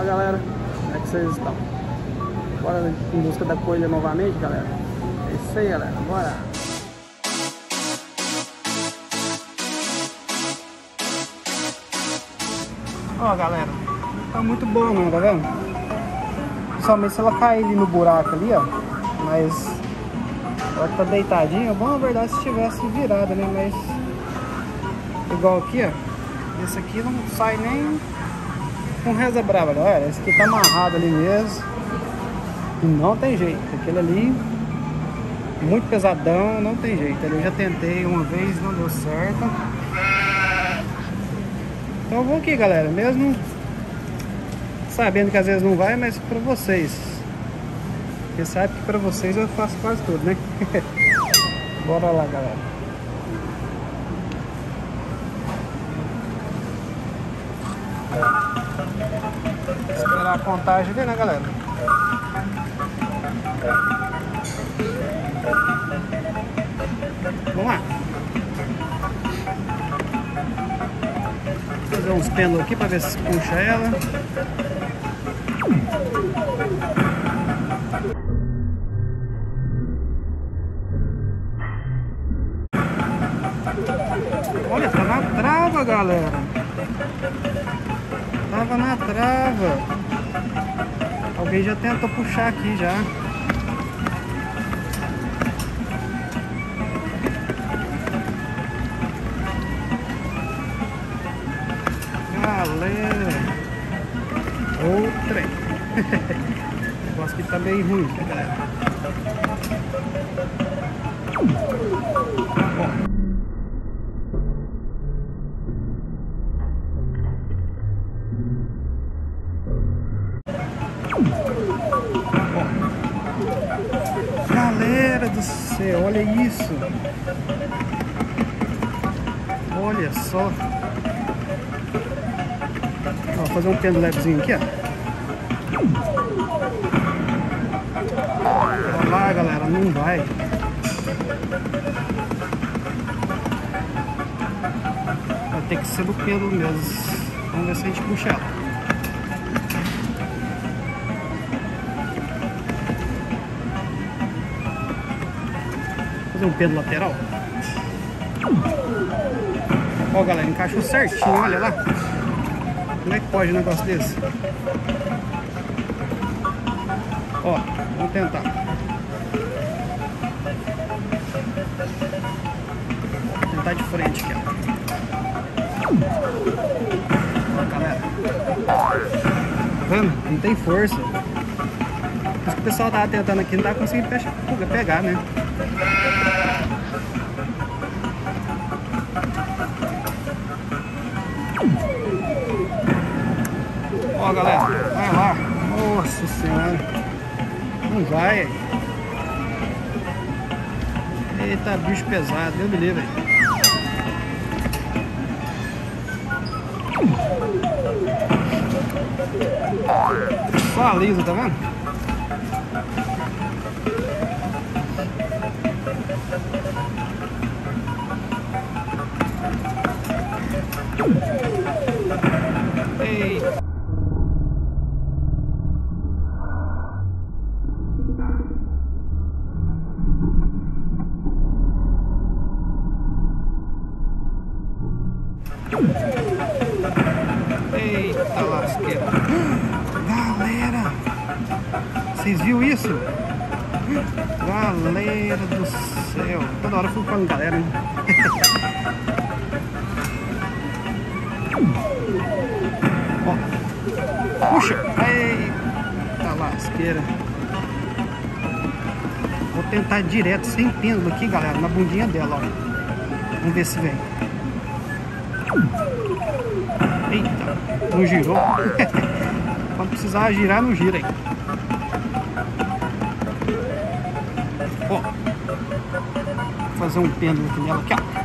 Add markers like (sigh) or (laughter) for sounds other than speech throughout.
Fala galera, como é que vocês estão? Bora em busca da coisa novamente, galera? É isso aí, galera, bora! Ó, galera, tá muito boa não, tá vendo? Principalmente se ela cair ali no buraco ali, ó. Mas ela tá deitadinha. Bom, na verdade, se tivesse virada, né? Mas igual aqui, ó. Esse aqui não sai nem com reza brava, galera. Esse aqui tá amarrado ali mesmo. E não tem jeito. Aquele ali, muito pesadão, não tem jeito. Eu já tentei uma vez, não deu certo. Então vou aqui, galera. Mesmo sabendo que às vezes não vai, mas pra vocês. Porque sabe que pra vocês eu faço quase tudo, né? (laughs) Bora lá, galera. Esperar a contagem ali, né, galera? Vamos lá. Vou fazer uns pêndulos aqui para ver se puxa ela. Olha, tá na trava, galera. Tava na trava. Alguém já tentou puxar aqui já. Galera. Outra. (laughs) o negócio aqui tá meio ruim, né, galera? Fazer um pêndulo levezinho aqui, ó. Olha lá, galera, não vai. Vai ter que ser do pêndulo mesmo. Vamos ver se a gente puxa ela. fazer um pêndulo lateral. Ó, galera, encaixou certinho, olha lá. Como é que pode um negócio desse? Ó, vamos tentar. Vou tentar de frente aqui, ó. Ó, galera. Tá vendo? Não tem força. Por isso que o pessoal tava tentando aqui, não tá conseguindo pegar, né? Galera, vai lá. Nossa senhora. Não vai. Eita, bicho pesado. Deus me livre. Só a lisa, tá vendo? Ei. Eita pêndulo aqui, galera, na bundinha dela, ó. Vamos ver se vem. Eita, não girou. (laughs) Quando precisar girar, não gira aí. Ó, vou fazer um pêndulo aqui nela, aqui, ó.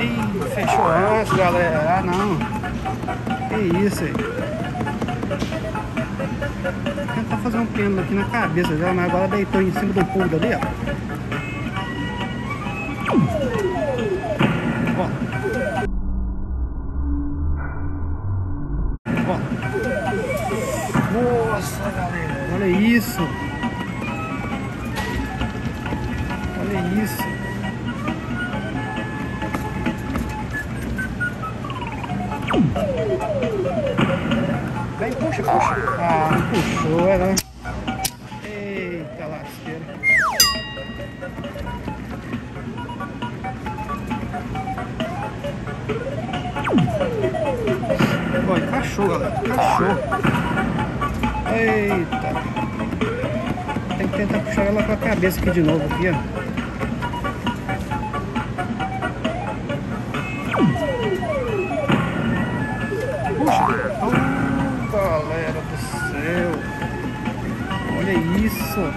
Ih, fechou antes, galera. Ah, não. Que isso aí. fazer um pêndulo aqui na cabeça já, mas agora deitou em cima do pulo ali ó. Ó. Ó. Nossa, galera. Olha isso. Olha isso. Ah, não puxou, né? Eita lasqueira. Olha, cachorro, galera. Cachorro. Eita. Tem que tentar puxar ela com a cabeça aqui de novo, aqui, ó. Isso.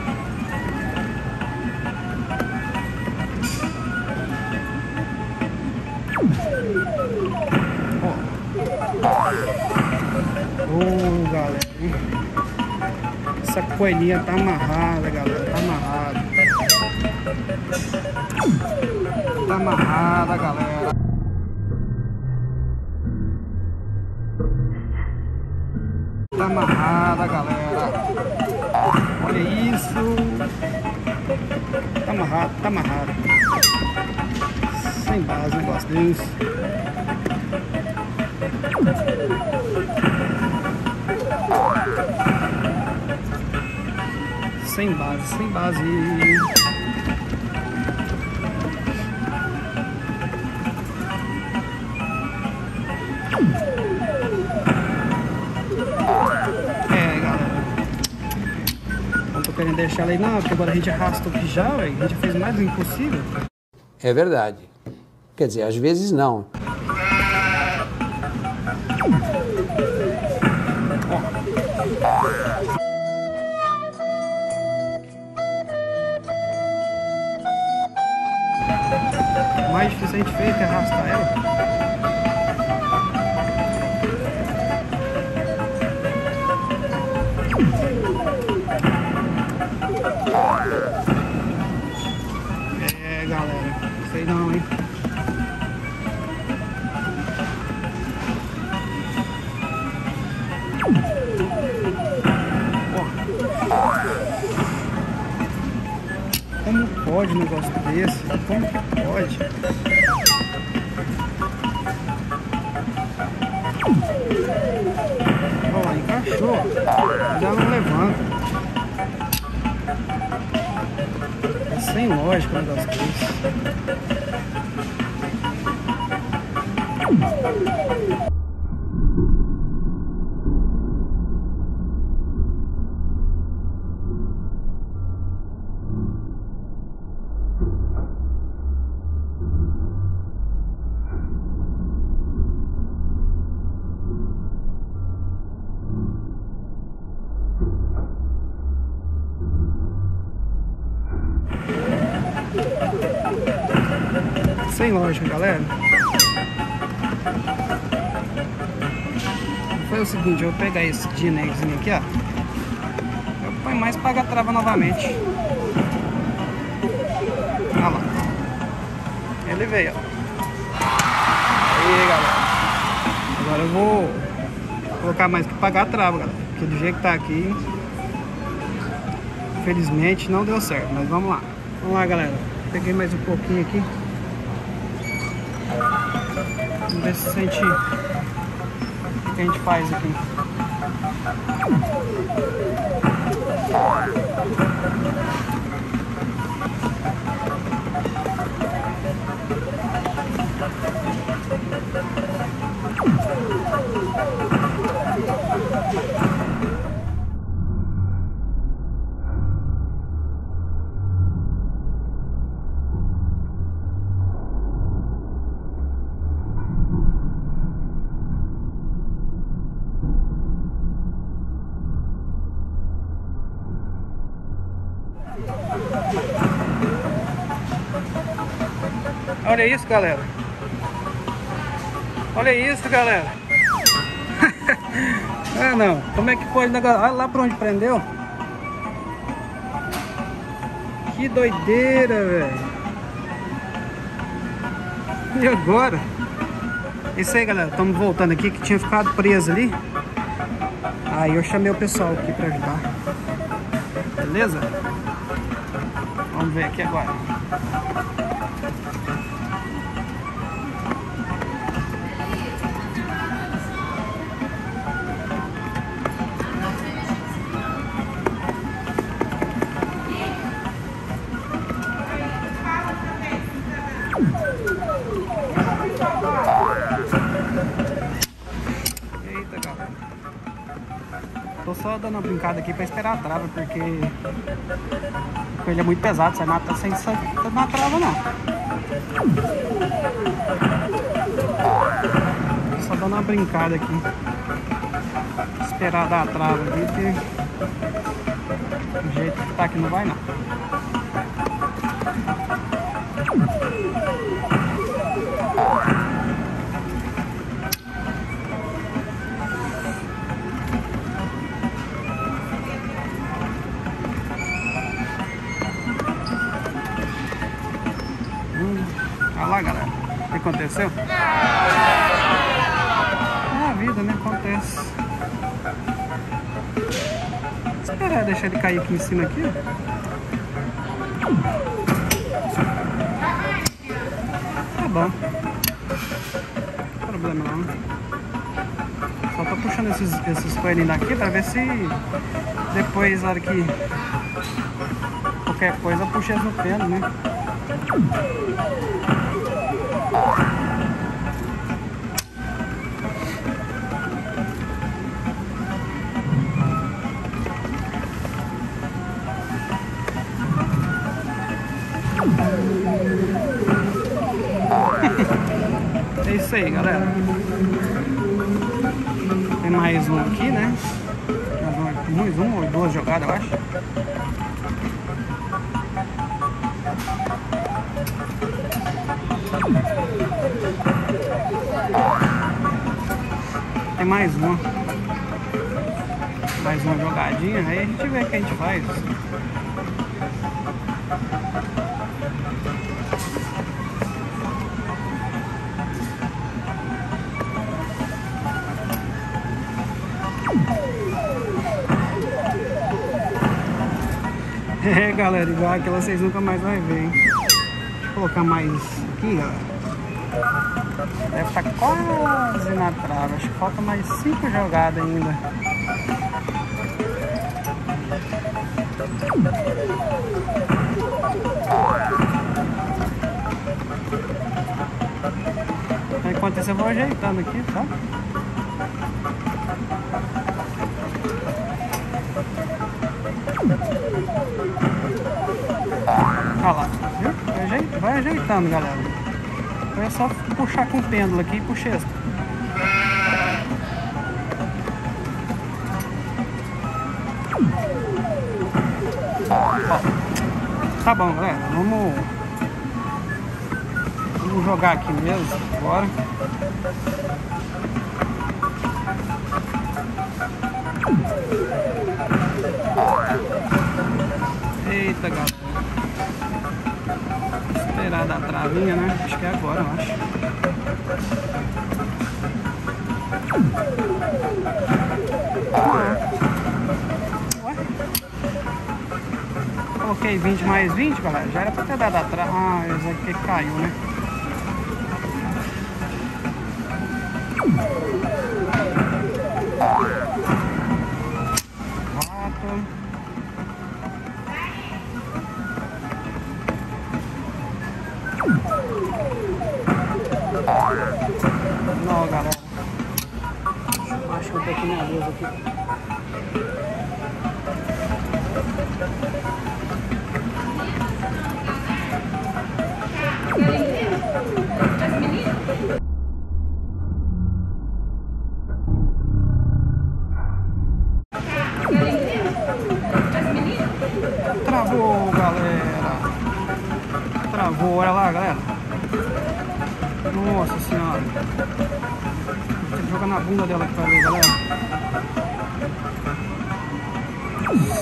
Oh, galera. Essa coelhinha tá amarrada, galera. Tá amarrada. Tá amarrada, galera. Amarrado, tá amarrado. Sem base, negócio desse. Sem base, sem base. Querendo deixar ela aí não, porque agora a gente arrastou aqui já, velho. A gente fez mais do impossível. É verdade. Quer dizer, às vezes não. O mais difícil a gente fez é arrastar ela. Sei não, hein? Como pode um negócio desse? Como que pode? Ó, encaixou. Já não levanta. Sem lógica um negócio desse. Sem lógica, galera. Foi o seguinte, eu vou pegar esse dinegzinho aqui, ó. Eu mais paga trava novamente. Olha lá. Ele veio, ó. Aí, galera. Agora eu vou colocar mais que pagar a trava, galera. Porque do jeito que tá aqui, infelizmente não deu certo. Mas vamos lá. Vamos lá, galera. Peguei mais um pouquinho aqui. Vamos ver se a gente. O que a gente faz aqui. Olha isso, galera. Olha isso, galera. (laughs) ah, não. Como é que pode? Olha lá pra onde prendeu. Que doideira, velho. E agora? Isso aí, galera. Estamos voltando aqui que tinha ficado preso ali. Aí eu chamei o pessoal aqui pra ajudar. Beleza? Vamos ver aqui agora. Dando uma brincada aqui pra esperar a trava, porque o coelho é muito pesado, sai na, sem na trava não. Só dando uma brincada aqui. Esperar dar a trava aqui, porque do jeito que tá aqui não vai não. Aconteceu? É a vida, né? Acontece. Esperar deixar ele cair aqui em cima aqui. Tá bom. Problema não. Só tô puxando esses, esses coelhinhos daqui pra ver se depois, na hora que qualquer coisa, eu puxo eles no pelo, né? Isso aí, galera. Tem mais um aqui, né? Mais um, ou duas jogadas, eu acho. Tem mais uma. Mais uma jogadinha, aí a gente vê o que a gente faz. É galera, igual aquela vocês nunca mais vão ver, hein? Deixa eu colocar mais aqui, galera. Deve estar quase na trave. Acho que falta mais cinco jogadas ainda. Enquanto isso eu vou ajeitando aqui, tá? Olha viu? Vai ajeitando, vai ajeitando galera. Então é só puxar com o pêndulo aqui e. Ó, tá bom, galera. Vamos, vamos jogar aqui mesmo agora. Eita, galera. Esperar da travinha, né? Acho que é agora, eu acho. Coloquei 20 mais 20, galera. Já era pra ter dado a trava. Ah, esse aqui caiu, né? Senhora. Tem que jogar na bunda dela aqui pra ver, galera.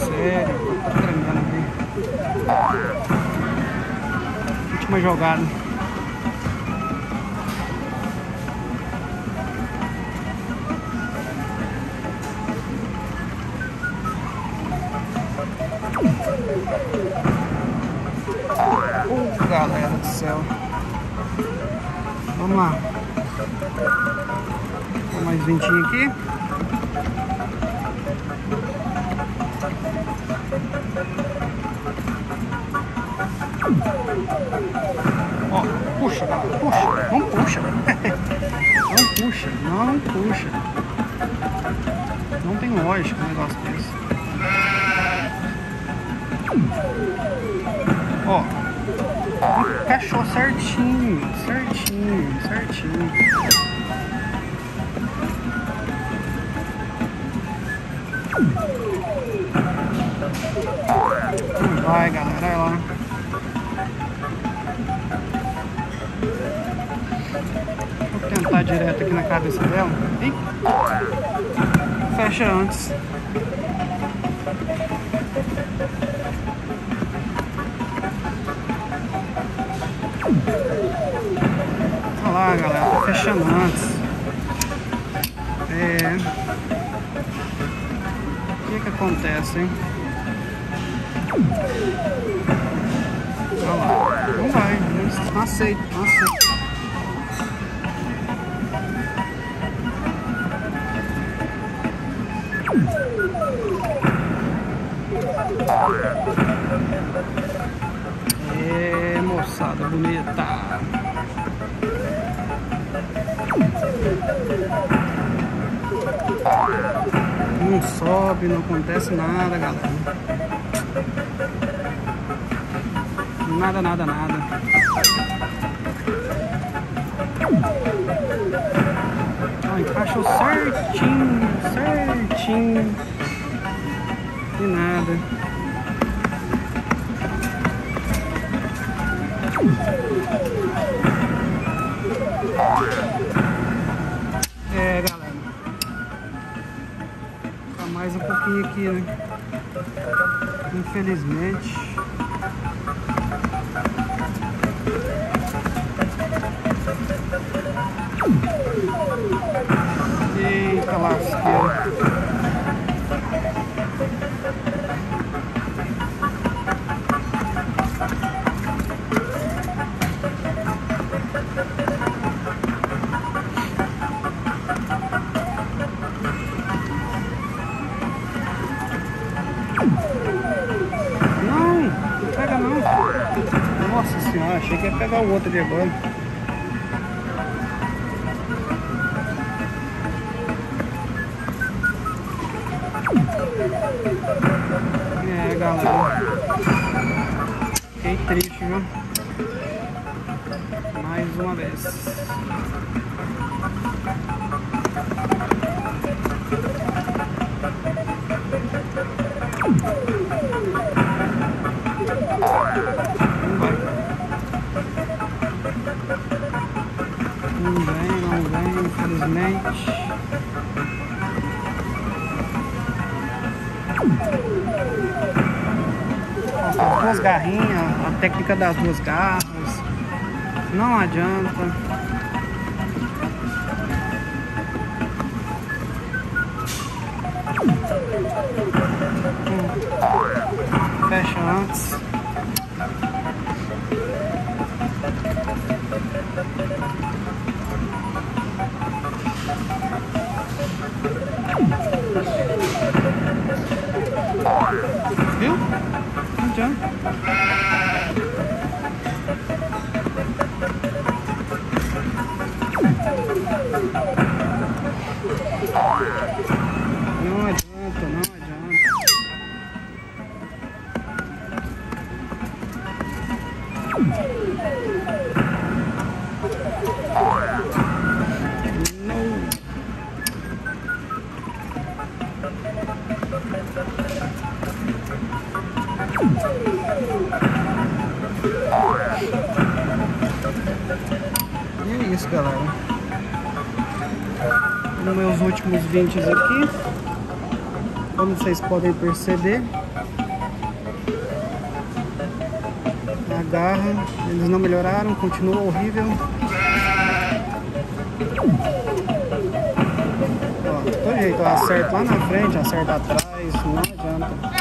Sério, tá tremendo aqui. Última jogada. Oh, galera do céu. Vamos lá. Mais ventinho aqui. Ó, puxa, puxa, não puxa. (laughs) não puxa, não puxa. Não tem lógica um negócio desse. Ó, encaixou certinho, certinho, certinho. Vai, galera, vai lá. Vou tentar direto aqui na cabeça dela. Fecha antes. Lá, galera, tá fechando antes. É. O que que acontece, hein? Olha lá, não vai, não aceito, não aceito. É, moçada bonita. Não sobe, não acontece nada, galera. Nada, nada, nada. Ó, encaixou certinho, certinho. E nada. Aqui, né? Infelizmente. Senhora, achei que ia pegar o outro agora. É, galera. Fiquei triste, viu? Mais uma vez. Duas garrinhas, a técnica das duas garras. Não adianta. Hum. Fecha antes. Não últimos 20 aqui. Como vocês podem perceber, a garra, eles não melhoraram, continua horrível. Ó, todo jeito, eu acerto lá na frente, acerto atrás, não adianta.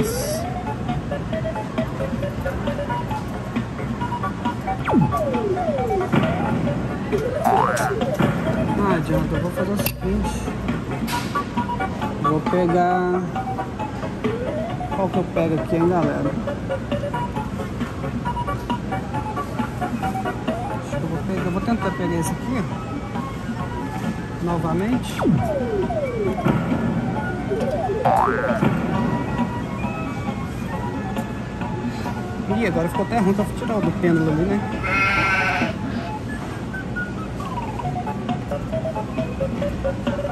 Jogadas. Não adianta, eu vou fazer o seguinte. Vou pegar. Qual que eu pego aqui, hein, galera? Acho que eu vou pegar. Eu vou tentar pegar esse aqui. Novamente. Agora ficou até ruim pra tirar o do pêndulo ali, né?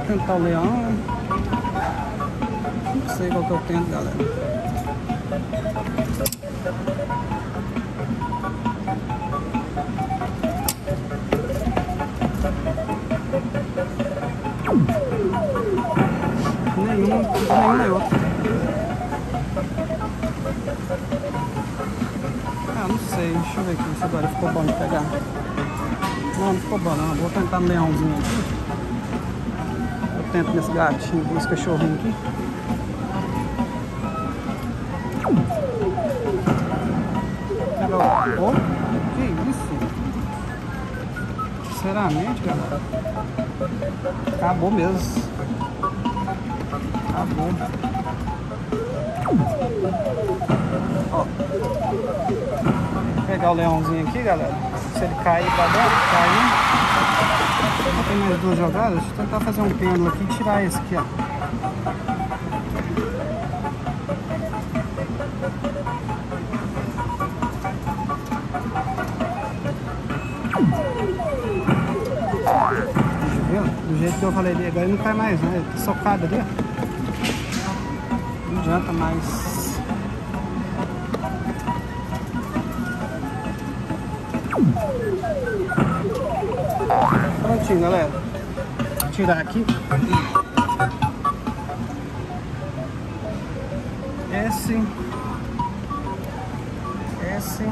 Tentar o leão. Não sei qual que eu tento, galera. Nenhum, nenhum nem outro. Deixa eu ver aqui se agora ficou bom de pegar. Não, não ficou bom não. Vou tentar no leãozinho aqui. Eu tento nesse gatinho, nesse cachorrinho aqui. Pegar o... Oh, que isso? Sinceramente, galera. Acabou mesmo. Acabou. Ó. Pegar o leãozinho aqui, galera. Se ele cair pra dentro, cair. Tem mais duas jogadas. Deixa eu tentar fazer um pêndulo aqui e tirar esse aqui, ó. Do jeito que eu falei ali, agora ele não cai mais, né? Ele tá socado ali, ó. Não adianta mais. Prontinho, galera. Vou tirar aqui. Esse. Esse.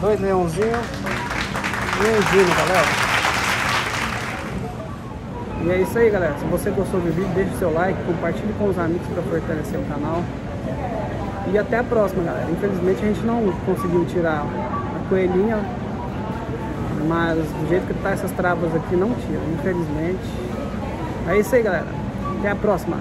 Dois leãozinhos. Gino, galera. E é isso aí, galera. Se você gostou do vídeo, deixe seu like, compartilhe com os amigos para fortalecer o canal. E até a próxima, galera. Infelizmente a gente não conseguiu tirar a coelhinha, mas do jeito que tá essas travas aqui, não tira, infelizmente. É isso aí, galera. Até a próxima.